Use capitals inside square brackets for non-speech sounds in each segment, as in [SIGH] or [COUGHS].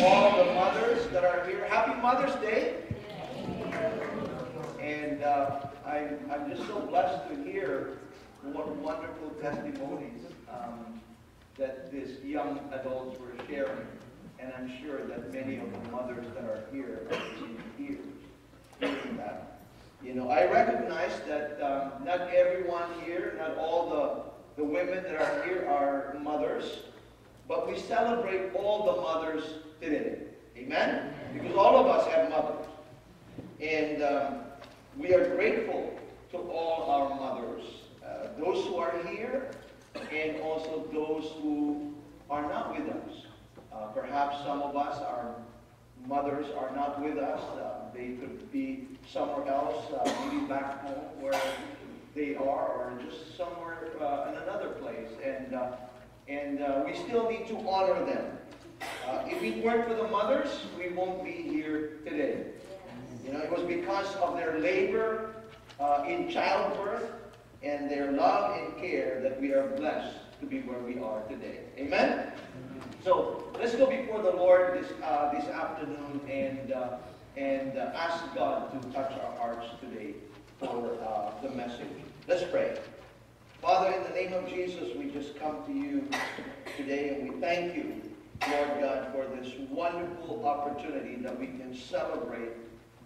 All the mothers that are here, happy Mother's Day. And uh, I'm, just so blessed to hear what wonderful testimonies um, that these young adults were sharing. And I'm sure that many of the mothers that are here are in tears. You know, I recognize that um, not everyone here, not all the, the women that are here are mothers, but we celebrate all the mothers today. Amen? Because all of us have mothers. And um, we are grateful to all our mothers, uh, those who are here and also those who are not with us. Uh, perhaps some of us, our mothers are not with us. Uh, they could be somewhere else, uh, maybe back home where they are, or just somewhere uh, in another place. And, uh, and uh, we still need to honor them. if it weren't for the mothers, we won't be here today. You know, it was because of their labor in childbirth and their love and care that we are blessed to be where we are today. Amen? So let's go before the Lord this, uh, this afternoon and, uh, and uh, ask God to touch our hearts today for uh, the message. Let's pray. Father, in the name of Jesus, we just come to you today and we thank you, Lord God, for this wonderful opportunity that we can celebrate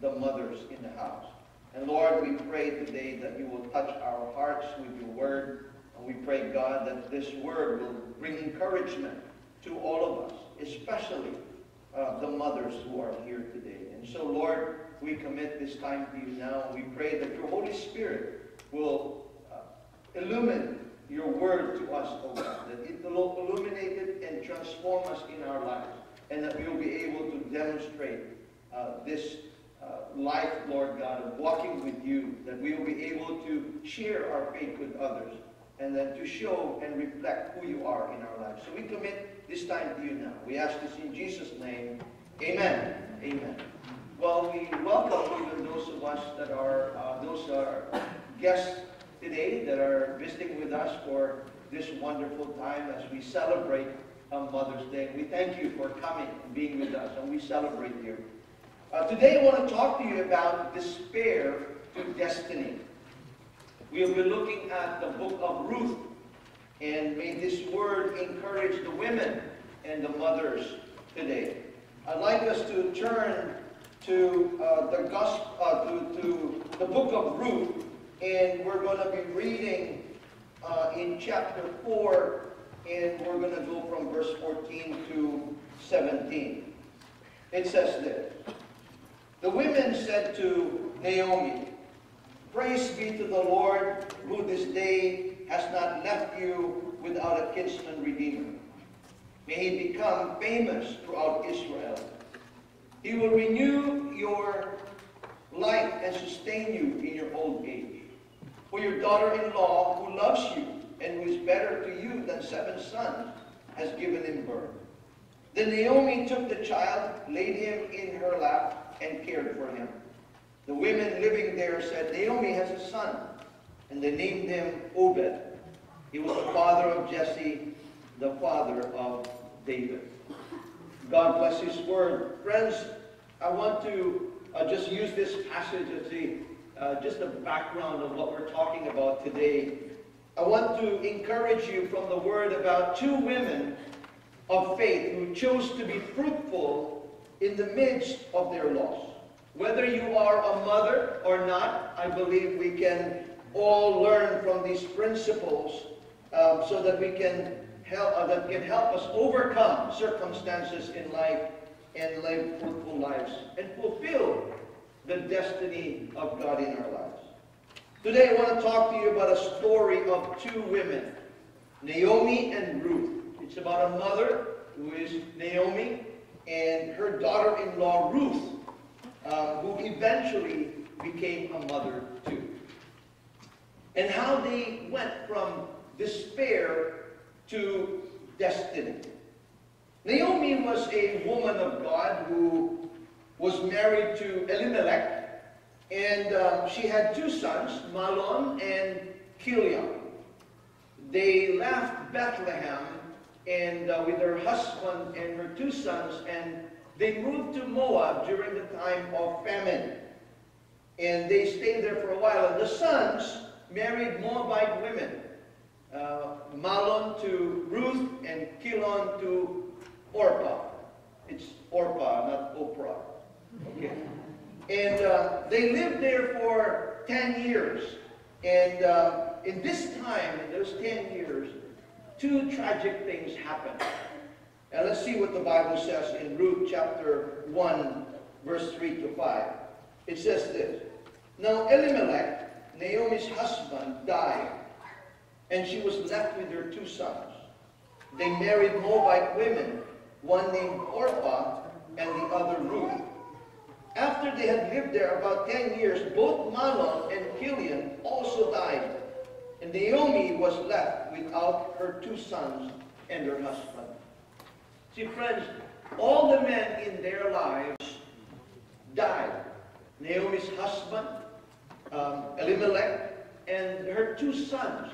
the mothers in the house. And Lord, we pray today that you will touch our hearts with your word. And we pray, God, that this word will bring encouragement to all of us, especially uh, the mothers who are here today. And so, Lord, we commit this time to you now. We pray that your Holy Spirit will uh, illumine your word to us, O God, that it will illuminate it and transform us in our lives, and that we will be able to demonstrate uh, this uh, life, Lord God, of walking with you, that we will be able to share our faith with others, and then to show and reflect who you are in our lives. So we commit this time to you now. We ask this in Jesus' name. Amen. Amen. Well, we welcome even those of us that are, uh, those are guests today that are visiting with us for this wonderful time as we celebrate on Mother's Day. We thank you for coming and being with us, and we celebrate you. Uh, today I want to talk to you about despair to destiny. We'll be looking at the book of Ruth. And may this word encourage the women and the mothers today. I'd like us to turn to uh, the gospel, uh, to, to, the book of Ruth, and we're going to be reading uh, in chapter 4, and we're going to go from verse 14 to 17. It says this, The women said to Naomi, Praise be to the Lord, who this day has not left you without a kinsman redeemer. May he become famous throughout Israel. He will renew your life and sustain you in your old age. For your daughter-in-law, who loves you and who is better to you than seven sons, has given him birth. Then Naomi took the child, laid him in her lap, and cared for him. The women living there said, Naomi has a son. And they named him Obed. He was the father of Jesse, the father of David. God bless his word. Friends, I want to uh, just use this passage as a, uh, just a background of what we're talking about today. I want to encourage you from the word about two women of faith who chose to be fruitful in the midst of their loss. Whether you are a mother or not, I believe we can all learn from these principles um, so that we can help, uh, that can help us overcome circumstances in life and live fruitful lives and fulfill the destiny of God in our lives. Today I want to talk to you about a story of two women, Naomi and Ruth. It's about a mother who is Naomi and her daughter-in-law Ruth um, who eventually became a mother too. And how they went from despair to destiny. Naomi was a woman of God who was married to Elimelech, and um, she had two sons, Mahlon and Chilion. they left Bethlehem and uh, with her husband and her two sons, and they moved to Moab during the time of famine. And they stayed there for a while. And the sons married Moabite women. Uh, Mahlon to Ruth and Chilion to Orpah. It's Orpah, not Oprah. Okay. And uh, they lived there for 10 years. And uh, in this time, in those 10 years, two tragic things happened. And let's see what the Bible says in Ruth chapter 1, verse 3 to 5. It says this, Now Elimelech, Naomi's husband, died, and she was left with her two sons. They married Moabite women, one named Orpah and the other Ruth. After they had lived there about 10 years, both Mahlon and Chilion also died. And Naomi was left without her two sons and her husband. See, friends, all the men in their lives died. Naomi's husband, um, Elimelech, and her two sons,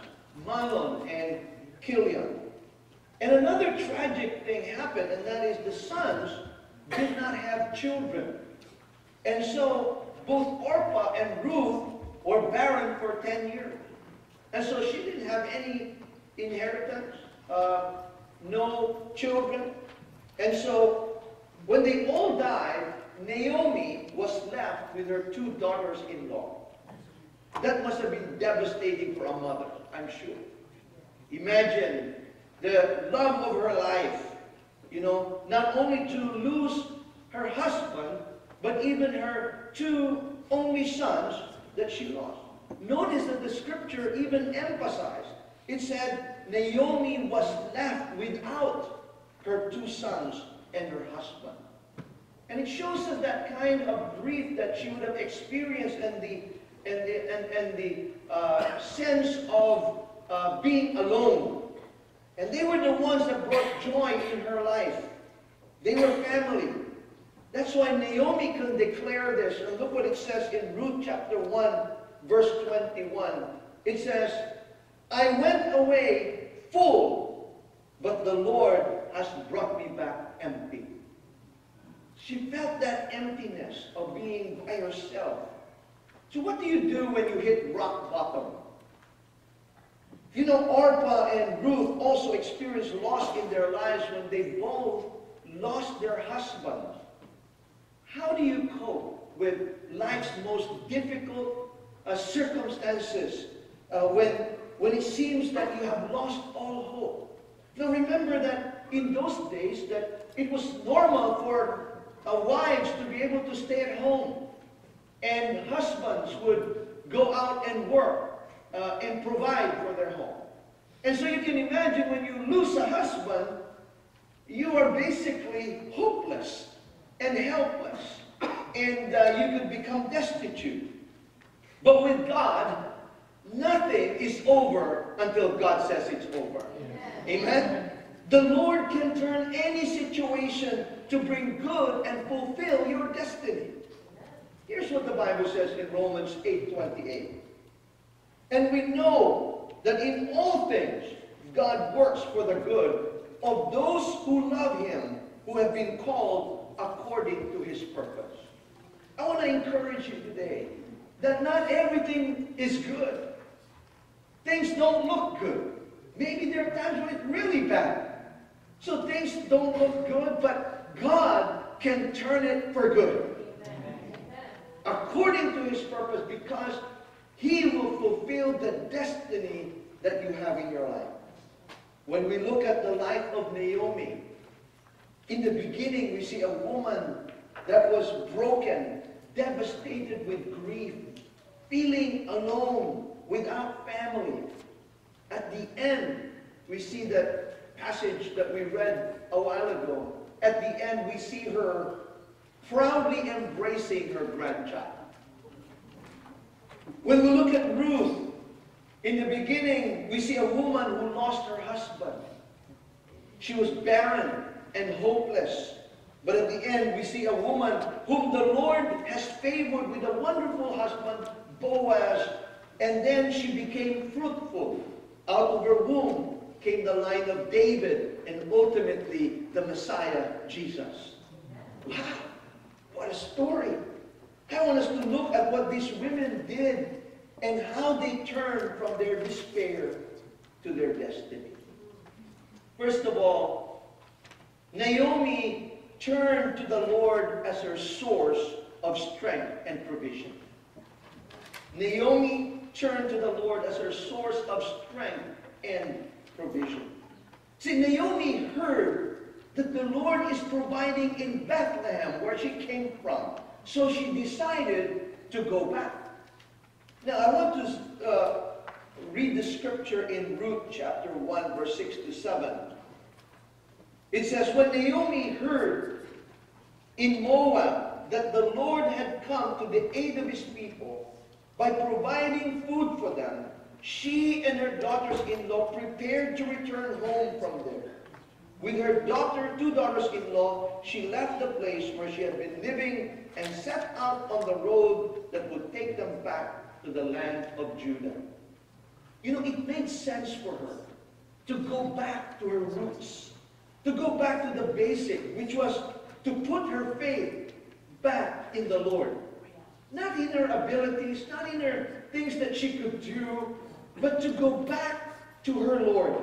Mahlon and Chilion. And another tragic thing happened, and that is the sons did not have children. And so both Orpah and Ruth were barren for 10 years. And so she didn't have any inheritance, uh, no children. And so when they all died, Naomi was left with her two daughters-in-law. That must have been devastating for a mother, I'm sure. Imagine the love of her life, you know, not only to lose her husband, but even her two only sons that she lost. Notice that the scripture even emphasized. It said Naomi was left without her two sons and her husband. And it shows us that kind of grief that she would have experienced and the, and the, and, and the uh, sense of uh, being alone. And they were the ones that brought joy in her life. They were family. That's why Naomi can declare this. And look what it says in Ruth chapter 1, verse 21. It says, I went away full, but the Lord has brought me back empty. She felt that emptiness of being by herself. So what do you do when you hit rock bottom? You know, Orpah and Ruth also experienced loss in their lives when they both lost their husbands. How do you cope with life's most difficult uh, circumstances uh, when, when it seems that you have lost all hope? Now remember that in those days that it was normal for uh, wives to be able to stay at home and husbands would go out and work uh, and provide for their home. And so you can imagine when you lose a husband, you are basically hopeless and helpless. And uh, you could become destitute. But with God, nothing is over until God says it's over. Amen? The Lord can turn any situation to bring good and fulfill your destiny. Here's what the Bible says in Romans 8.28. And we know that in all things God works for the good of those who love him, who have been called according to his purpose. I want to encourage you today that not everything is good. Things don't look good. Maybe there are times when it's really bad. So things don't look good, but God can turn it for good. According to his purpose, because he will fulfill the destiny that you have in your life. When we look at the life of Naomi, in the beginning we see a woman that was broken, devastated with grief, feeling alone, without family. At the end, we see that passage that we read a while ago. At the end, we see her proudly embracing her grandchild. When we look at Ruth, in the beginning, we see a woman who lost her husband. She was barren and hopeless. But at the end, we see a woman whom the Lord has favored with a wonderful husband, Boaz, and then she became fruitful Out of her womb came the line of David and ultimately the Messiah, Jesus. Wow, what a story. I want us to look at what these women did and how they turned from their despair to their destiny. First of all, Naomi turned to the Lord as her source of strength and provision. Naomi turned to the Lord as her source of strength and provision. See, Naomi heard that the Lord is providing in Bethlehem, where she came from. So she decided to go back. Now, I want to uh, read the scripture in Ruth chapter 1, verse 6 to 7. It says, When Naomi heard in Moab that the Lord had come to the aid of his people by providing food for them, she and her daughters-in-law prepared to return home from there. With her daughter, two daughters-in-law, she left the place where she had been living and set out on the road that would take them back to the land of Judah. You know, it made sense for her to go back to her roots, to go back to the basic, which was to put her faith back in the Lord. Not in her abilities, not in her things that she could do, but to go back to her Lord.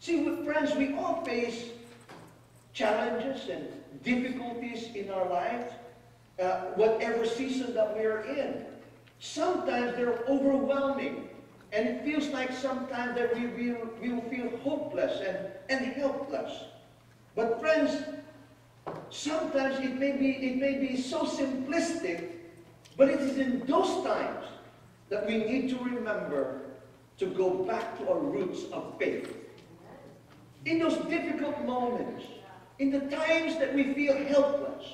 See, with friends, we all face challenges and difficulties in our lives, uh, whatever season that we are in. Sometimes they're overwhelming, and it feels like sometimes that we will, we will feel hopeless and, and helpless. But friends, sometimes it may, be, it may be so simplistic, but it is in those times that we need to remember to go back to our roots of faith. In those difficult moments, in the times that we feel helpless,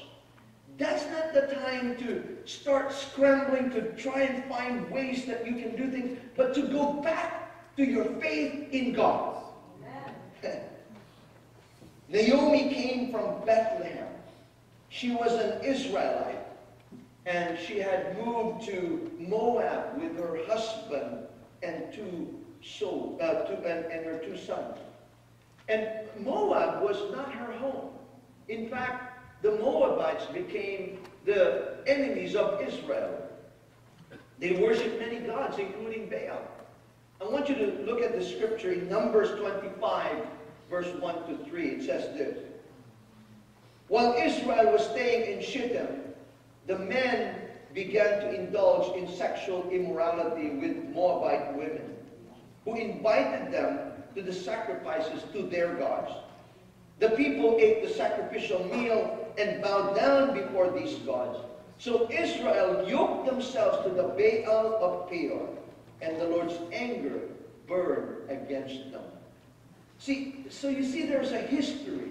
that's not the time to start scrambling to try and find ways that you can do things, but to go back to your faith in God. [LAUGHS] Naomi came from Bethlehem. She was an Israelite, and she had moved to Moab with her husband and two uh, two, and, and her two sons. And Moab was not her home. In fact, the Moabites became the enemies of Israel. They worshiped many gods, including Baal. I want you to look at the scripture in Numbers 25, verse 1 to 3. It says this. While Israel was staying in Shittim, the men began to indulge in sexual immorality with Moabite women, who invited them to the sacrifices to their gods. The people ate the sacrificial meal and bowed down before these gods. So Israel yoked themselves to the Baal of Peor, and the Lord's anger burned against them. See, so you see there's a history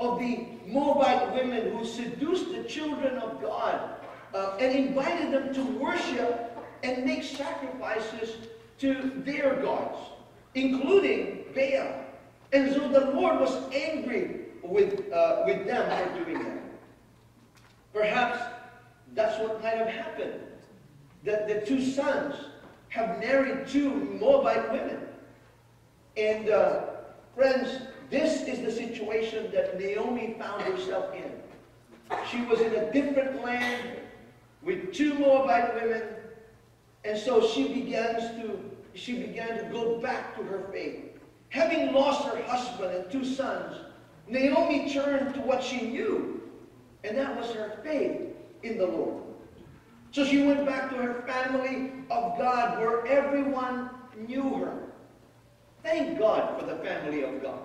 of the Moabite women who seduced the children of God uh, and invited them to worship and make sacrifices to their gods including Baal. And so the Lord was angry with, uh, with them for doing that. Perhaps that's what might have happened. That the two sons have married two Moabite women. And uh, friends, this is the situation that Naomi found herself in. She was in a different land with two Moabite women, and so she begins to she began to go back to her faith. Having lost her husband and two sons, Naomi turned to what she knew, and that was her faith in the Lord. So she went back to her family of God where everyone knew her. Thank God for the family of God.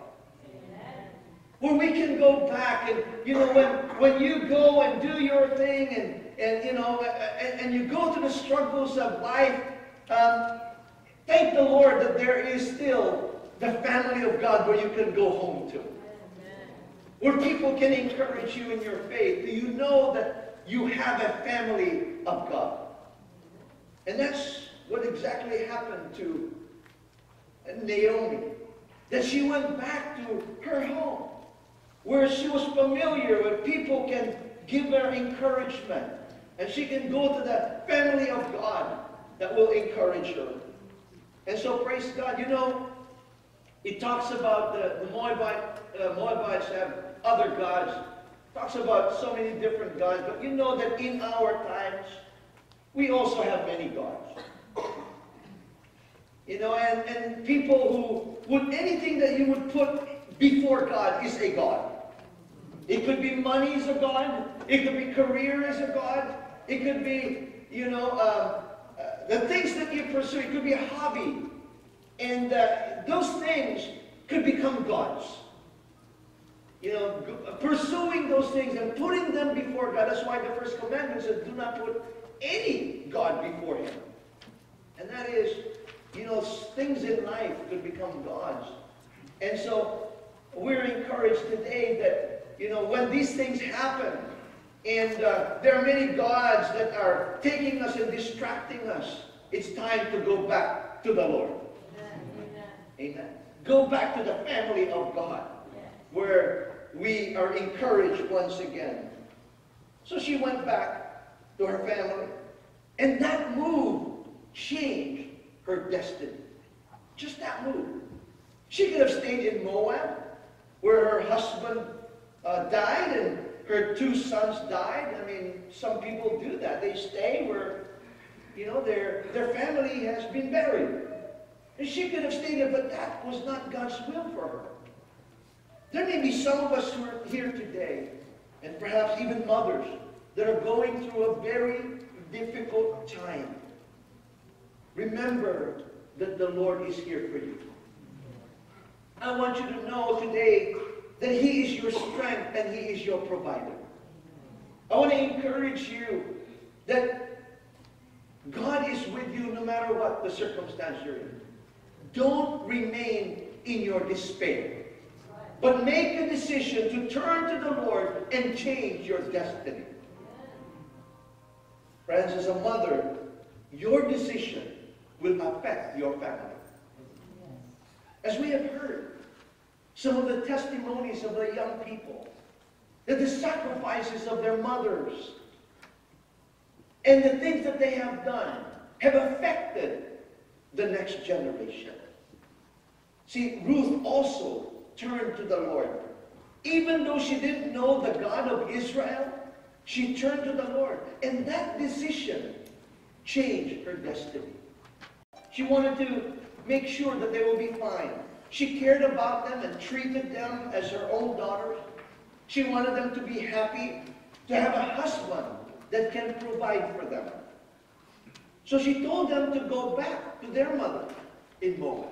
Where we can go back and, you know, when, when you go and do your thing and, and you know, and, and you go through the struggles of life, um, Thank the Lord that there is still the family of God where you can go home to. Where people can encourage you in your faith. Do you know that you have a family of God? And that's what exactly happened to Naomi. That she went back to her home. Where she was familiar, where people can give her encouragement. And she can go to that family of God that will encourage her. And so praise God. You know, it talks about the, the Moabite, uh, Moabites have other gods. It talks about so many different gods. But you know that in our times, we also have many gods. You know, and, and people who would, anything that you would put before God is a God. It could be money is a God. It could be career is a God. It could be, you know, uh, the things that you pursue. It could be a hobby. And uh, those things could become gods. You know, pursuing those things and putting them before God. That's why the first commandment says, do not put any God before him. And that is, you know, things in life could become gods. And so we're encouraged today that, you know, when these things happen, and uh, there are many gods that are taking us and distracting us, it's time to go back to the Lord. Amen. Amen. Go back to the family of God, where we are encouraged once again. So she went back to her family, and that move changed her destiny. Just that move. She could have stayed in Moab, where her husband uh, died and her two sons died. I mean, some people do that. They stay where, you know, their, their family has been buried. And she could have stayed there, but that was not God's will for her. There may be some of us who are here today, and perhaps even mothers, that are going through a very difficult time. Remember that the Lord is here for you. I want you to know today that He is your strength and He is your provider. I want to encourage you that God is with you no matter what the circumstance you're in. Don't remain in your despair. But make a decision to turn to the Lord and change your destiny. Friends, as a mother, your decision will affect your family. As we have heard, some of the testimonies of the young people, that the sacrifices of their mothers and the things that they have done have affected the next generation. See, Ruth also turned to the Lord. Even though she didn't know the God of Israel, she turned to the Lord. And that decision changed her destiny. She wanted to make sure that they will be fine. She cared about them and treated them as her own daughters. She wanted them to be happy, to have a husband that can provide for them. So she told them to go back to their mother in Moab.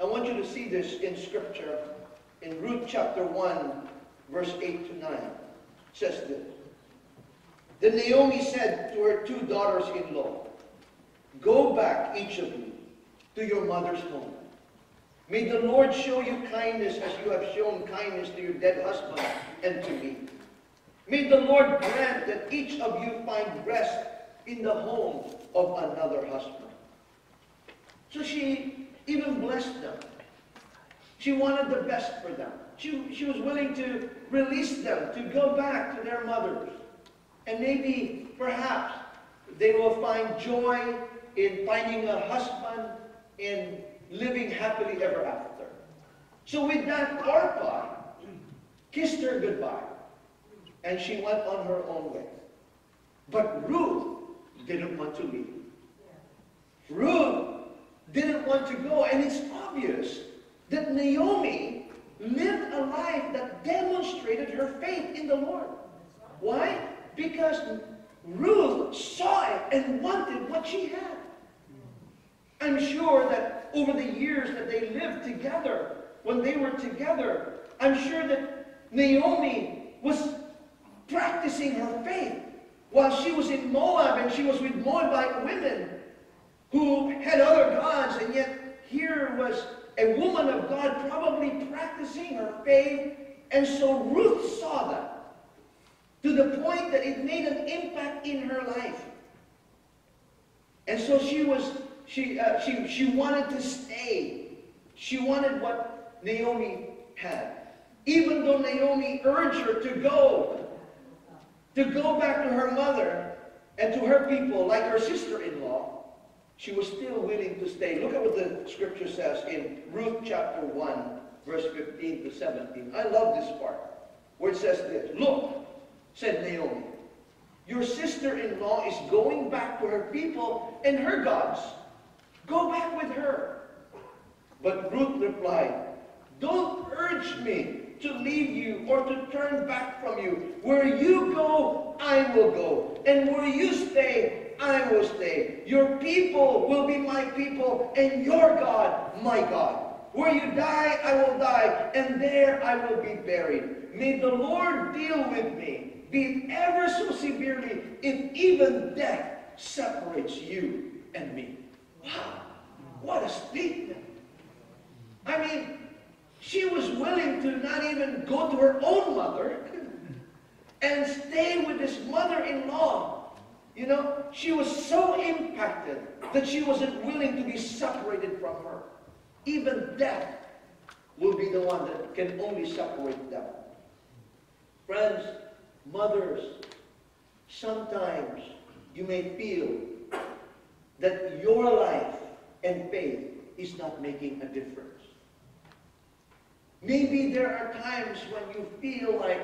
I want you to see this in Scripture in Ruth chapter 1, verse 8 to 9. It says this. Then Naomi said to her two daughters-in-law, Go back, each of you, to your mother's home. May the Lord show you kindness as you have shown kindness to your dead husband and to me. May the Lord grant that each of you find rest in the home of another husband. So she even blessed them. She wanted the best for them. She, she was willing to release them, to go back to their mothers. And maybe, perhaps, they will find joy in finding a husband and living happily ever after. So with that, Orpah kissed her goodbye, and she went on her own way. But Ruth didn't want to leave. Ruth didn't want to go, and it's obvious that Naomi lived a life that demonstrated her faith in the Lord. Why? Because Ruth saw it and wanted what she had. I'm sure that over the years that they lived together, when they were together, I'm sure that Naomi was practicing her faith while she was in Moab and she was with Moabite women who had other gods, and yet here was a woman of God probably practicing her faith. And so Ruth saw that to the point that it made an impact in her life. And so she was she, uh, she, she wanted to stay. She wanted what Naomi had. Even though Naomi urged her to go, to go back to her mother and to her people like her sister-in-law, she was still willing to stay. Look at what the scripture says in Ruth chapter 1, verse 15 to 17. I love this part where it says this Look, said Naomi, your sister in law is going back to her people and her gods. Go back with her. But Ruth replied, Don't urge me to leave you or to turn back from you. Where you go, I will go. And where you stay, I will stay. Your people will be my people, and your God, my God. Where you die, I will die, and there I will be buried. May the Lord deal with me, be it ever so severely, if even death separates you and me. Wow, what a statement. I mean, she was willing to not even go to her own mother [LAUGHS] and stay with this mother-in-law. You know, she was so impacted that she wasn't willing to be separated from her. Even death will be the one that can only separate them. Friends, mothers, sometimes you may feel that your life and faith is not making a difference. Maybe there are times when you feel like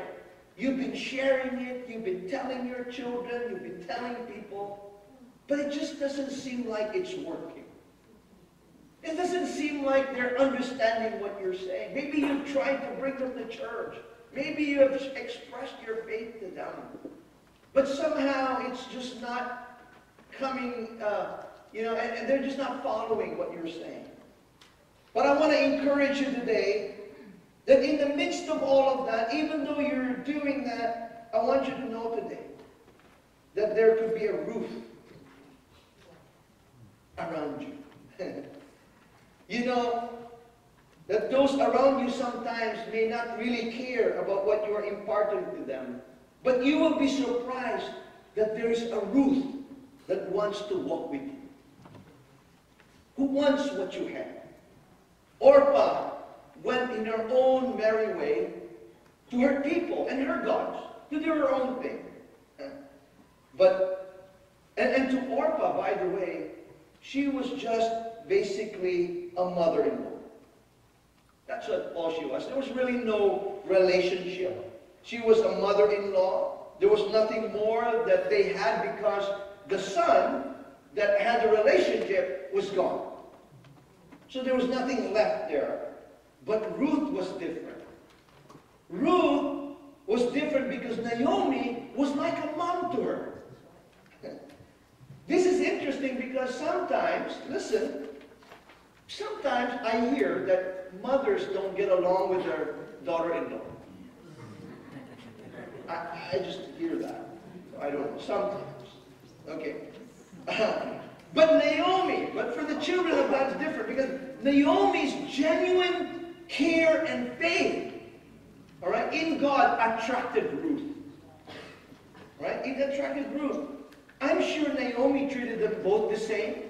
you've been sharing it, you've been telling your children, you've been telling people, but it just doesn't seem like it's working. It doesn't seem like they're understanding what you're saying. Maybe you've tried to bring them to church. Maybe you have expressed your faith to them. But somehow it's just not coming, uh, you know, and, and they're just not following what you're saying. But I want to encourage you today that in the midst of all of that, even though you're doing that, I want you to know today that there could be a Ruth around you. [LAUGHS] you know, that those around you sometimes may not really care about what you are imparting to them. But you will be surprised that there is a Ruth that wants to walk with you. Who wants what you have? Orpah went in her own merry way to her people and her gods to do her own thing. But, and, and to Orpah, by the way, she was just basically a mother-in-law. That's what all she was. There was really no relationship. She was a mother-in-law. There was nothing more that they had because the son that had the relationship was gone. So there was nothing left there but Ruth was different. Ruth was different because Naomi was like a mom to her. This is interesting because sometimes, listen, sometimes I hear that mothers don't get along with their daughter-in-law. I, I just hear that. I don't know, sometimes. Okay. [LAUGHS] but Naomi, but for the children of God, it's different because Naomi's genuine care and faith, all right, in God attracted Ruth. Right? It attracted Ruth. I'm sure Naomi treated them both the same.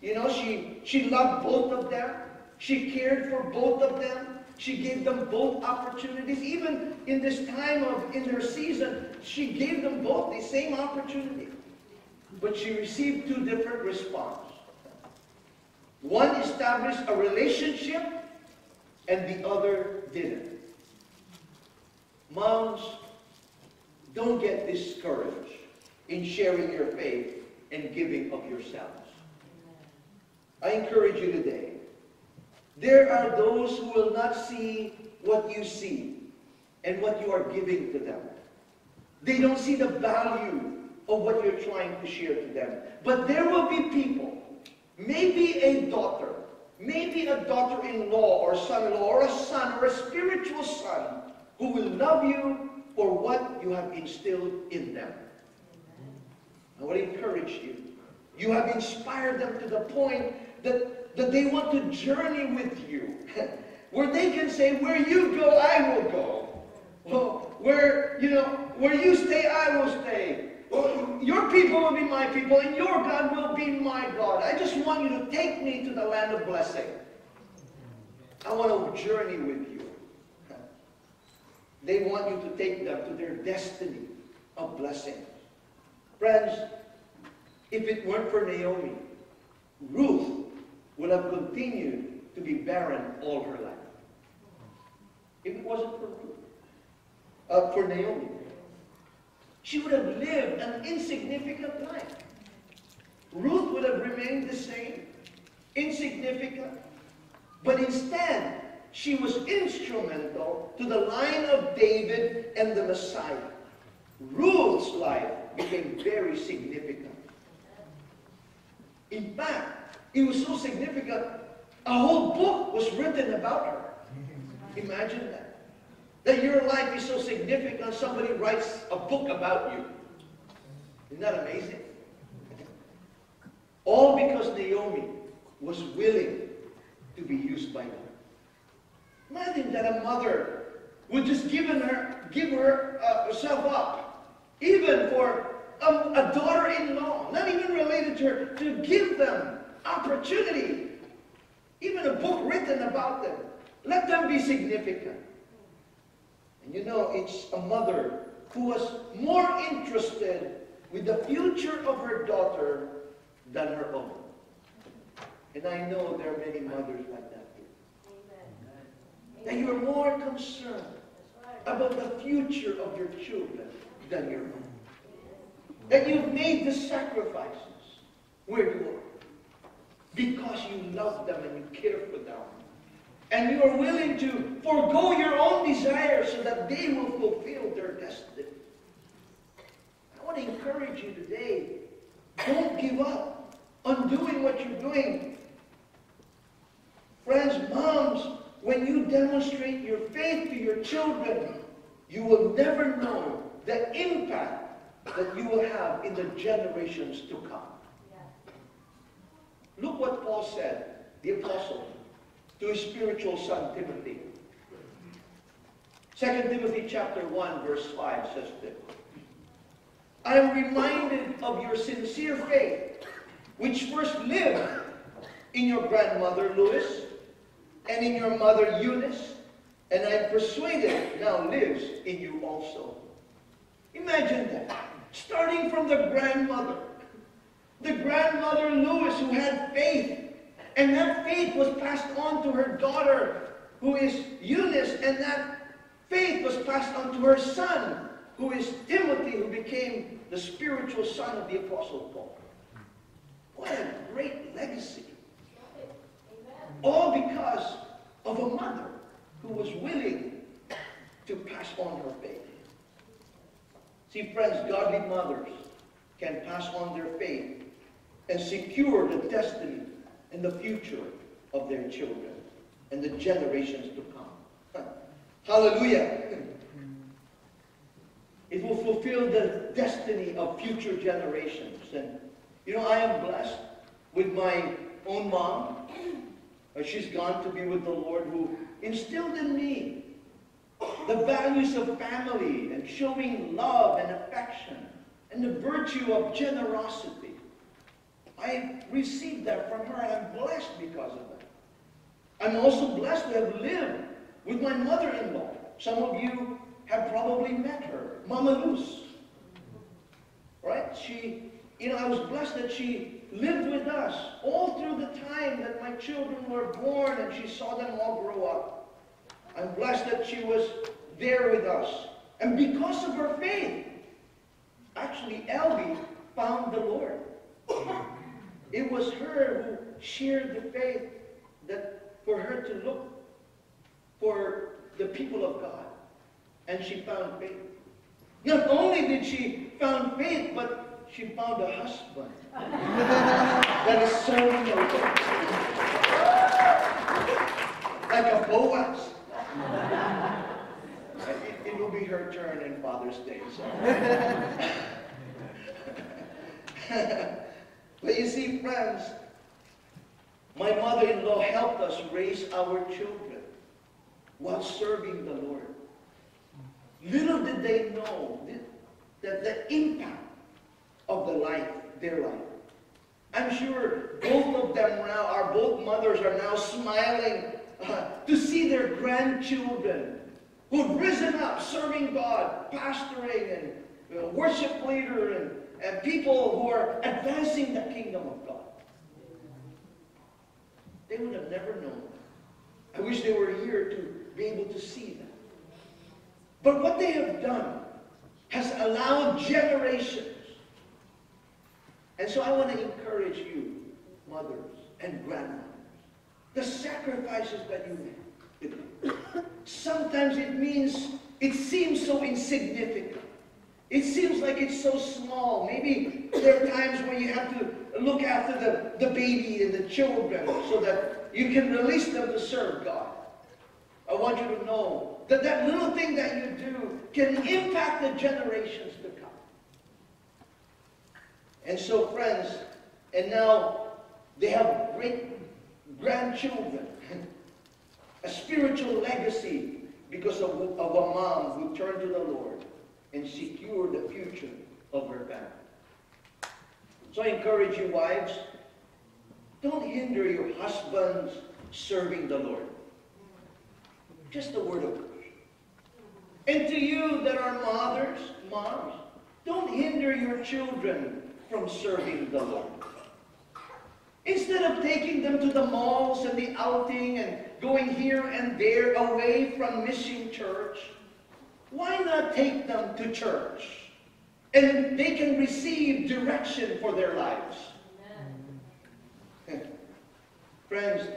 You know, she, she loved both of them. She cared for both of them. She gave them both opportunities. Even in this time of, in their season, she gave them both the same opportunity. But she received two different responses. One established a relationship and the other didn't. Moms, don't get discouraged in sharing your faith and giving of yourselves. I encourage you today. There are those who will not see what you see and what you are giving to them. They don't see the value of what you're trying to share to them. But there will be people, maybe a daughter, maybe a daughter-in-law or son-in-law or a son or a spiritual son who will love you for what you have instilled in them. I want encourage you. You have inspired them to the point that, that they want to journey with you. [LAUGHS] where they can say, where you go, I will go. Well, where, you know, where you stay, I will stay. Your people will be my people, and your God will be my God. I just want you to take me to the land of blessing. I want to journey with you. They want you to take them to their destiny of blessing. Friends, if it weren't for Naomi, Ruth would have continued to be barren all her life. If it wasn't for Ruth, uh, for Naomi. She would have lived an insignificant life. Ruth would have remained the same, insignificant, but instead, she was instrumental to the line of David and the Messiah. Ruth's life became very significant. In fact, it was so significant, a whole book was written about her. Imagine that. That your life is so significant, somebody writes a book about you. Isn't that amazing? All because Naomi was willing to be used by God. Imagine that a mother would just give her, give her uh, herself up, even for a, a daughter-in-law, not even related to her, to give them opportunity, even a book written about them. Let them be significant. You know, it's a mother who was more interested with the future of her daughter than her own. And I know there are many mothers like that here. That you are more concerned about the future of your children than your own. That you've made the sacrifices where you are because you love them and you care for them. And you are willing to forego your own desires so that they will fulfill their destiny. I want to encourage you today. Don't give up on doing what you're doing. Friends, moms, when you demonstrate your faith to your children, you will never know the impact that you will have in the generations to come. Look what Paul said, the apostle, to his spiritual son Timothy. 2 Timothy chapter 1 verse 5 says this. I am reminded of your sincere faith, which first lived in your grandmother Lois and in your mother Eunice, and I am persuaded now lives in you also. Imagine that. Starting from the grandmother, the grandmother Lois who had faith, and that faith was passed on to her daughter, who is Eunice, and that faith was passed on to her son, who is Timothy, who became the spiritual son of the Apostle Paul. What a great legacy. All because of a mother who was willing to pass on her faith. See, friends, godly mothers can pass on their faith and secure the destiny and the future of their children and the generations to come. [LAUGHS] Hallelujah. [LAUGHS] It will fulfill the destiny of future generations. And, you know, I am blessed with my own mom. [CLEARS THROAT] She's gone to be with the Lord who instilled in me the values of family and showing love and affection and the virtue of generosity. I received that from her and I'm blessed because of that. I'm also blessed to have lived with my mother-in-law. Some of you have probably met her, Mama Luz. Right? She, you know, I was blessed that she lived with us all through the time that my children were born and she saw them all grow up. I'm blessed that she was there with us. And because of her faith, actually, Elby found the Lord. [LAUGHS] It was her who shared the faith that for her to look for the people of God. And she found faith. Not only did she found faith, but she found a husband [LAUGHS] that is the Lord. Like a Boaz. It, it will be her turn in Father's Day. So. [LAUGHS] But you see, friends, my mother-in-law helped us raise our children while serving the Lord. Little did they know that the impact of the life, their life. I'm sure both of them now, our both mothers are now smiling uh, to see their grandchildren who've risen up serving God, pastoring and you know, worship leader and and people who are advancing the kingdom of God. they would have never known. I wish they were here to be able to see that. But what they have done has allowed generations. And so I want to encourage you, mothers and grandmothers, the sacrifices that you make. [COUGHS] Sometimes it means, it seems so insignificant. It seems like it's so small. Maybe there are times when you have to look after the, the baby and the children so that you can release them to serve God. I want you to know that that little thing that you do can impact the generations to come. And so, friends, and now they have great grandchildren, [LAUGHS] a spiritual legacy because of, of a mom who turned to the Lord and secure the future of her family. So I encourage you, wives, don't hinder your husbands serving the Lord. Just a word of caution. And to you that are mothers, moms, don't hinder your children from serving the Lord. Instead of taking them to the malls and the outing and going here and there away from missing church, why not take them to church? And they can receive direction for their lives. [LAUGHS] Friends,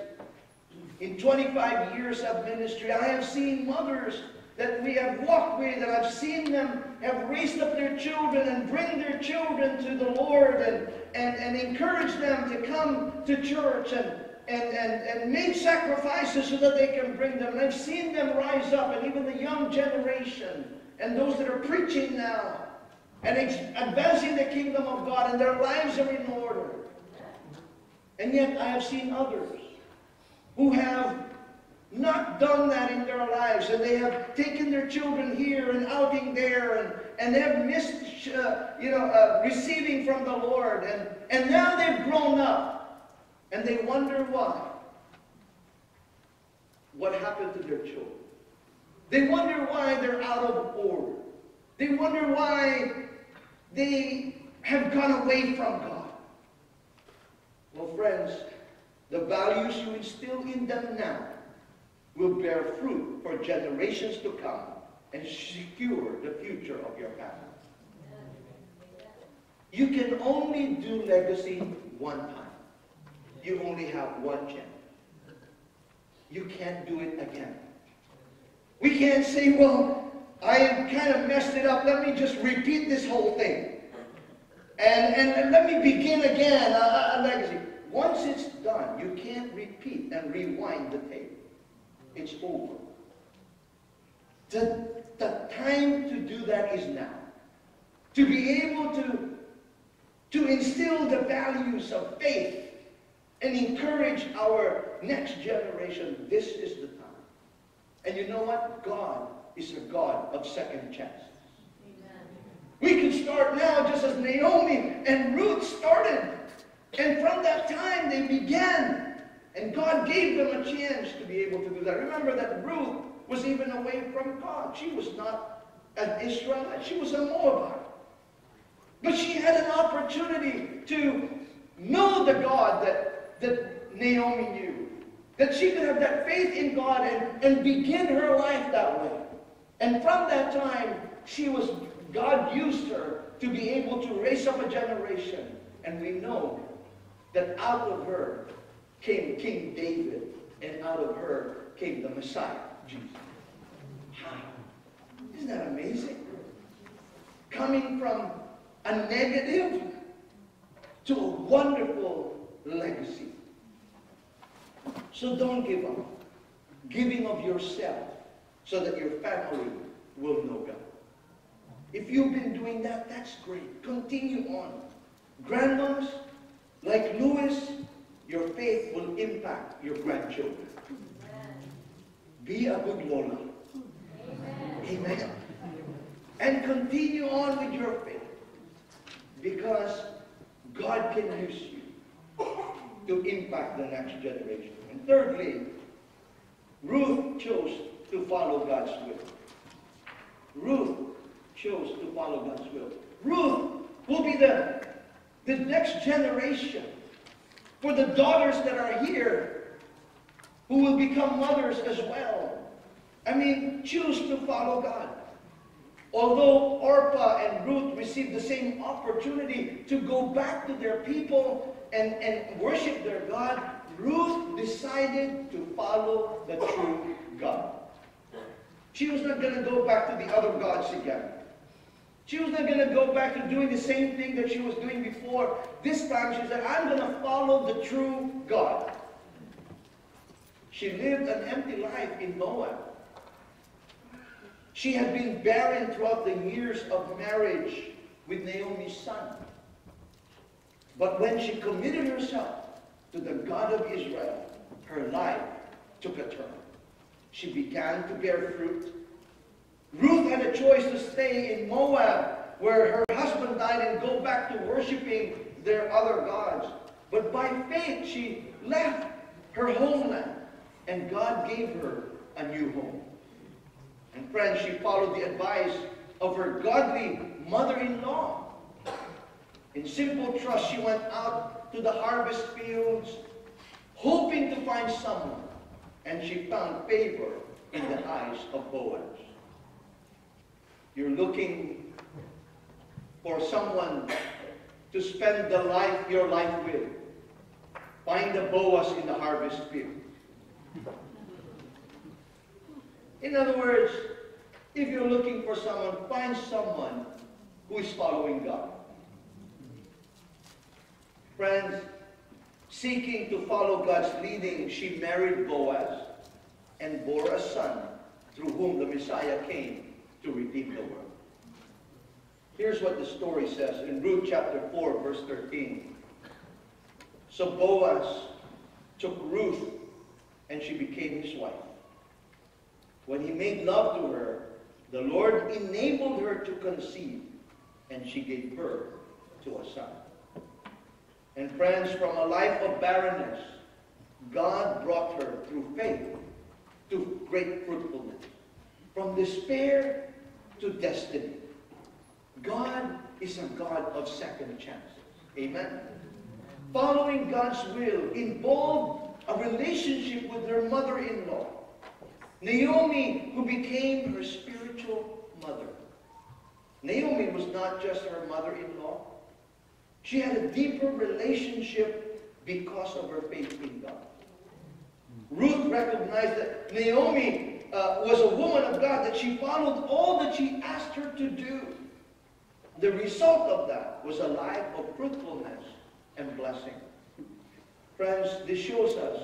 in 25 years of ministry, I have seen mothers that we have walked with, and I've seen them have raised up their children and bring their children to the Lord and, and, and encourage them to come to church and, and, and, and make sacrifices so that they can bring them. And I've seen them rise up, and even the young generation and those that are preaching now and advancing the kingdom of God, and their lives are in order. And yet I have seen others who have not done that in their lives, and they have taken their children here and outing there, and, and they have missed, uh, you know, uh, receiving from the Lord, and, and now they've grown up, and they wonder why. What happened to their children? They wonder why they're out of order. They wonder why they have gone away from God. Well, friends, the values you instill in them now will bear fruit for generations to come and secure the future of your family. You can only do legacy one time. You only have one chance. You can't do it again. We can't say, well, I kind of messed it up. Let me just repeat this whole thing. And, and, and let me begin again a, legacy. Once it's done, you can't repeat and rewind the tape. It's over. The, the time to do that is now. To be able to, to instill the values of faith and encourage our next generation, this is the time. And you know what? God is a God of second chances. We can start now just as Naomi and Ruth started. And from that time they began and God gave them a chance to be able to do that. Remember that Ruth was even away from God. She was not an Israelite. She was a Moabite. But she had an opportunity to know the God that, that Naomi knew. That she could have that faith in God and, and begin her life that way. And from that time, she was, God used her to be able to raise up a generation. And we know that out of her came King David, and out of her came the Messiah, Jesus. Isn't that amazing? Coming from a negative to a wonderful Mm. legacy. So don't give up. Giving of yourself so that your family will know God. If you've been doing that, that's great. Continue on. Grandmas, like Lois, your faith will impact your grandchildren. Be a good Lola. Amen. Amen. And continue on with your faith. Because God can use you to impact the next generation. And thirdly, Ruth chose to follow God's will. Ruth chose to follow God's will. Ruth will be the, the next generation for the daughters that are here who will become mothers as well. I mean, choose to follow God. Although Orpah and Ruth received the same opportunity to go back to their people and, and worship their God, Ruth decided to follow the true God. She was not going to go back to the other gods again. She was not going to go back to doing the same thing that she was doing before. This time she said, I'm going to follow the true God. She lived an empty life in Moab. She had been barren throughout the years of marriage with Naomi's son. But when she committed herself to the God of Israel, her life took a turn. She began to bear fruit. Ruth had a choice to stay in Moab, where her husband died, and go back to worshiping their other gods. But by faith, she left her homeland, and God gave her a new home. And friends, she followed the advice of her godly mother-in-law. In simple trust, she went out to the harvest fields, hoping to find someone. And she found favor in the eyes of Boaz. You're looking for someone to spend the life, your life with. Find a Boaz in the harvest field. In other words, if you're looking for someone, find someone who is following God. Friends, seeking to follow God's leading, she married Boaz and bore a son through whom the Messiah came to redeem the world. Here's what the story says in Ruth chapter 4, verse 13. So Boaz took Ruth and she became his wife. When he made love to her, the Lord enabled her to conceive, and she gave birth to a son. And friends, from a life of barrenness, God brought her through faith to great fruitfulness. From despair to destiny. God is a God of second chances. Amen? Following God's will involved a relationship with her mother-in-law. Naomi, who became her spiritual mother. Naomi was not just her mother-in-law. She had a deeper relationship because of her faith in God. Ruth recognized that Naomi uh, was a woman of God, that she followed all that she asked her to do. The result of that was a life of fruitfulness and blessing. Friends, this shows us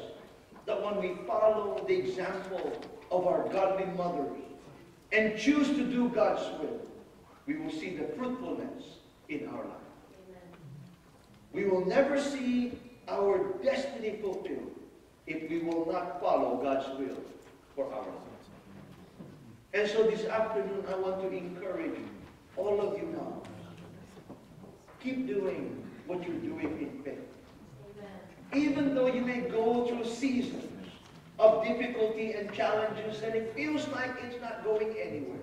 that when we follow the example of our godly mothers and choose to do God's will, we will see the fruitfulness in our life. We will never see our destiny fulfilled if we will not follow God's will for our lives. And so this afternoon, I want to encourage all of you now. Keep doing what you're doing in faith. Even though you may go through seasons of difficulty and challenges and it feels like it's not going anywhere.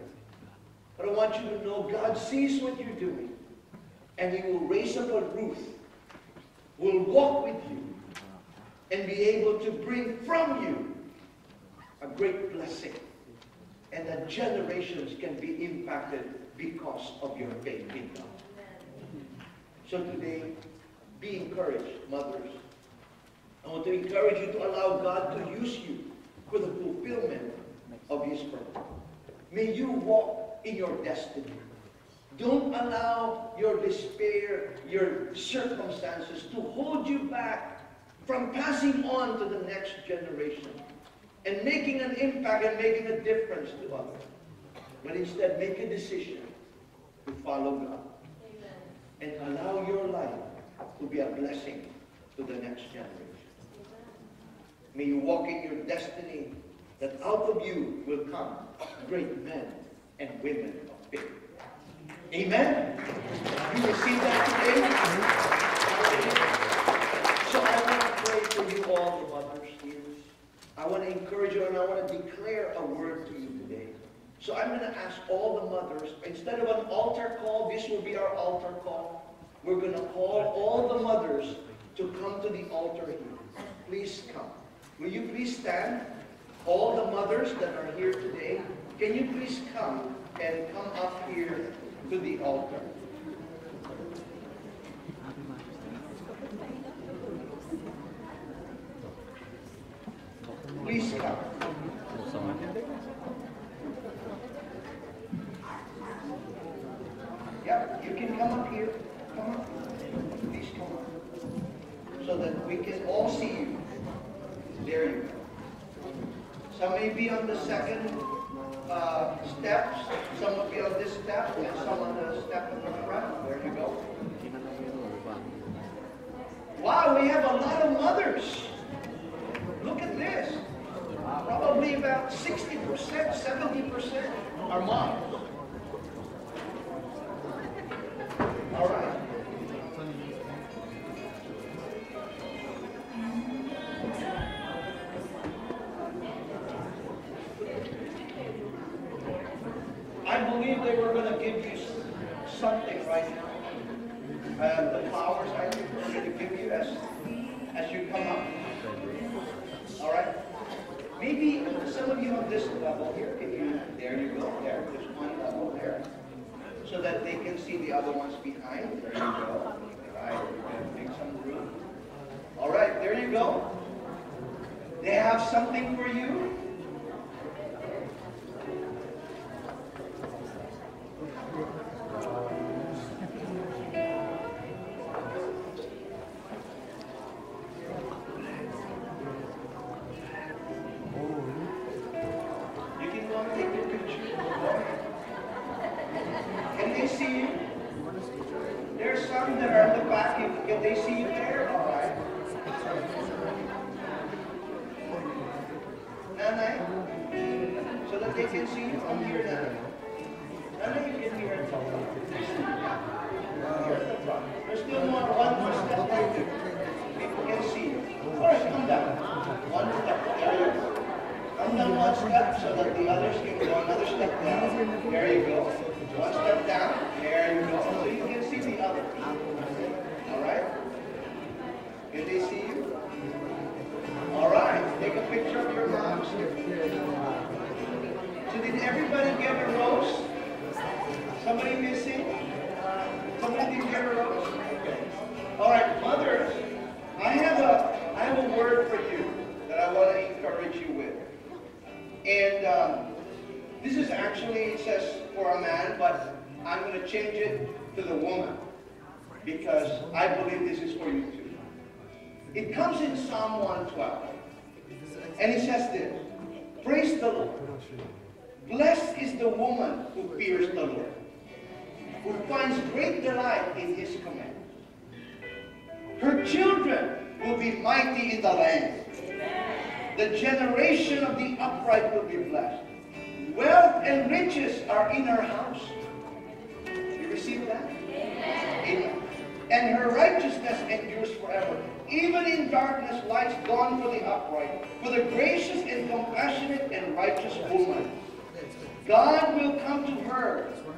But I want you to know God sees what you're doing and He will raise up a Ruth, will walk with you and be able to bring from you a great blessing and that generations can be impacted because of your faith in God. So today, be encouraged, mothers. I want to encourage you to allow God to use you for the fulfillment of His purpose. May you walk in your destiny. Don't allow your despair, your circumstances to hold you back from passing on to the next generation and making an impact and making a difference to others. But instead, make a decision to follow God and allow your life to be a blessing to the next generation. May you walk in your destiny that out of you will come great men and women of faith. Amen? You receive that today? So I want to pray for you all, the mothers here. I want to encourage you and I want to declare a word to you today. So I'm going to ask all the mothers, instead of an altar call, this will be our altar call. We're going to call all the mothers to come to the altar here. Please come. Will you please stand? All the mothers that are here today, can you please come and come up here to the altar? Please come. Yeah, you can come up here. Come up. Please come up. So that we can all see you. There you go. Some may be on the second uh, steps, some will be on this step, and some on the step in the front. There you go. We have a lot of mothers. Look at this. Probably about 60%, 70% are moms.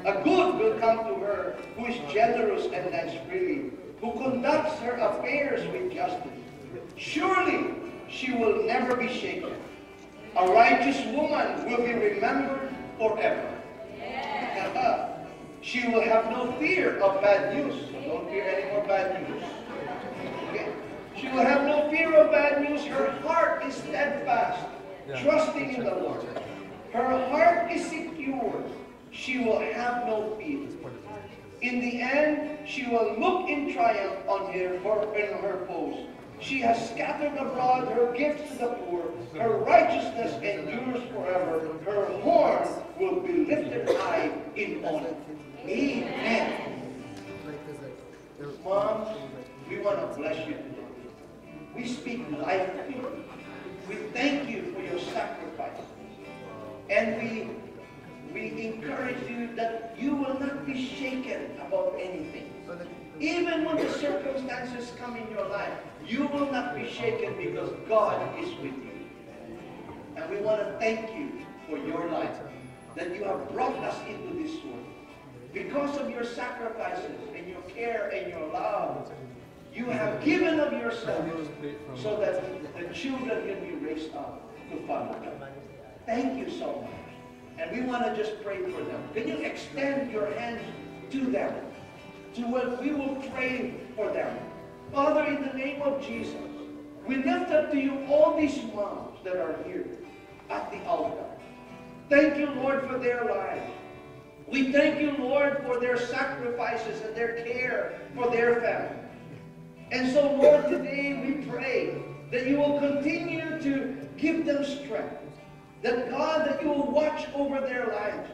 A good will come to her who is generous and lends freely, who conducts her affairs with justice. Surely she will never be shaken. A righteous woman will be remembered forever. [LAUGHS] she will have no fear of bad news. Don't fear any more bad news. Okay? She will have no fear of bad news. Her heart is steadfast, trusting in the Lord. Her heart is secure. She will have no fear. In the end, she will look in triumph on her, her, in her foes. She has scattered abroad her gifts to the poor. Her righteousness endures forever. Her horn will be lifted high in honor. Amen. Mom, we want to bless you. We speak life to you. We thank you for your sacrifice. And we, we encourage you that you will not be shaken about anything. Even when the circumstances come in your life, you will not be shaken because God is with you. And we want to thank you for your life, that you have brought us into this world. Because of your sacrifices and your care and your love, you have given of yourself so that the children can be raised up to follow you. Thank you so much. And we want to just pray for them. Can you extend your hands to them? To what we will pray for them. Father, in the name of Jesus, we lift up to you all these moms that are here at the altar. Thank you, Lord, for their lives. We thank you, Lord, for their sacrifices and their care for their family. And so, Lord, today we pray that you will continue to give them strength. That God, that you will watch over their lives.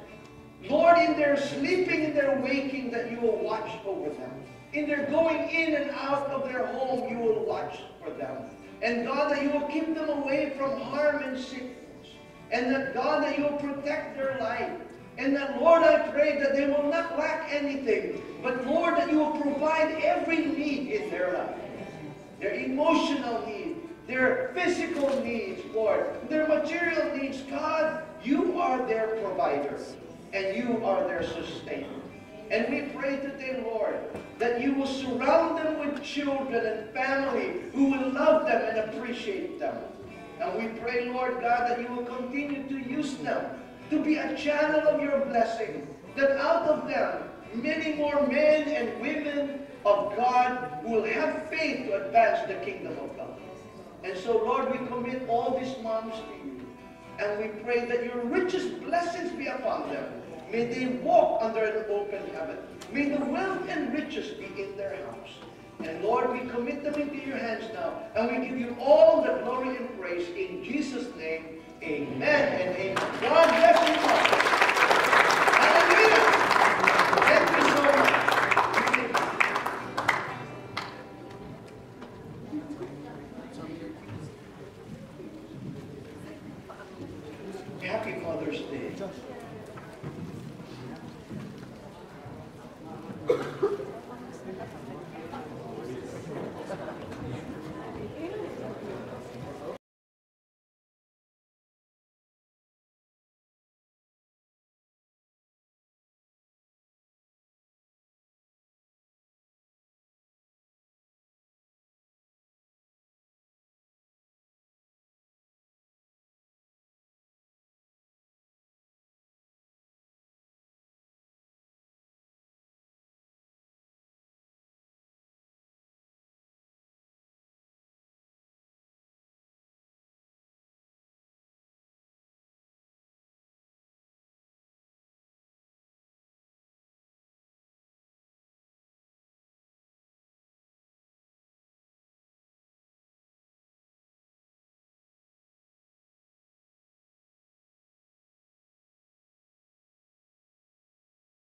Lord, in their sleeping in their waking, that you will watch over them. In their going in and out of their home, you will watch for them. And God, that you will keep them away from harm and sickness. And that God, that you will protect their life. And that, Lord, I pray that they will not lack anything. But, Lord, that you will provide every need in their life. Their emotional needs, their physical needs, Lord, their material needs. God, you are their provider. And you are their sustainer. And we pray today, Lord, that you will surround them with children and family who will love them and appreciate them. And we pray, Lord God, that you will continue to use them to be a channel of your blessing, that out of them, many more men and women of God will have faith to advance the kingdom of God. And so, Lord, we commit all these moms to you. And we pray that your richest blessings be upon them. May they walk under an open heaven. May the wealth and riches be in their house. And Lord, we commit them into your hands now. And we give you all the glory and praise in Jesus' name. Amen and amen. God bless you.